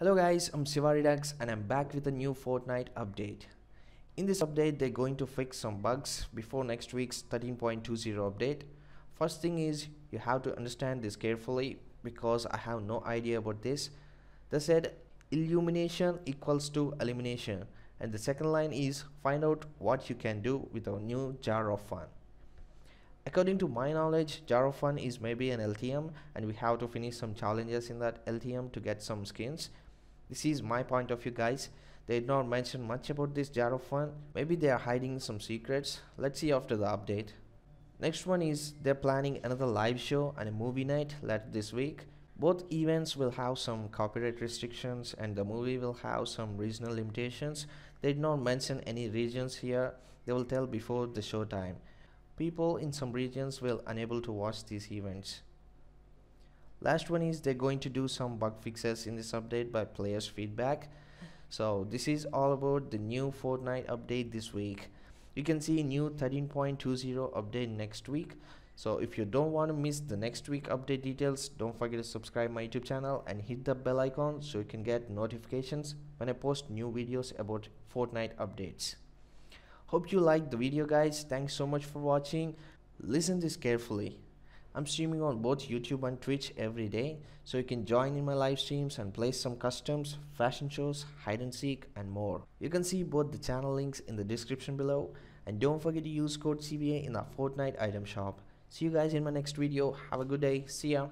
Hello guys, I'm CVA Redux and I'm back with a new Fortnite update. In this update, they're going to fix some bugs before next week's 13.20 update. First thing is, you have to understand this carefully because I have no idea about this. They said illumination equals to elimination and the second line is find out what you can do with our new jar of fun. According to my knowledge, Jar of Fun is maybe an LTM and we have to finish some challenges in that LTM to get some skins this is my point of view guys. They did not mention much about this jar of fun maybe they are hiding some secrets. Let's see after the update. Next one is they're planning another live show and a movie night later this week. Both events will have some copyright restrictions and the movie will have some regional limitations. They did not mention any regions here. They will tell before the show time people in some regions will unable to watch these events last one is they're going to do some bug fixes in this update by players feedback. So this is all about the new Fortnite update this week. You can see new 13.20 update next week. So if you don't want to miss the next week update details don't forget to subscribe my youtube channel and hit the bell icon so you can get notifications when i post new videos about fortnite updates. Hope you liked the video guys. Thanks so much for watching. Listen this carefully I'm streaming on both YouTube and Twitch every day, so you can join in my live streams and play some customs, fashion shows, hide and seek, and more. You can see both the channel links in the description below, and don't forget to use code CVA in our Fortnite item shop. See you guys in my next video. Have a good day. See ya.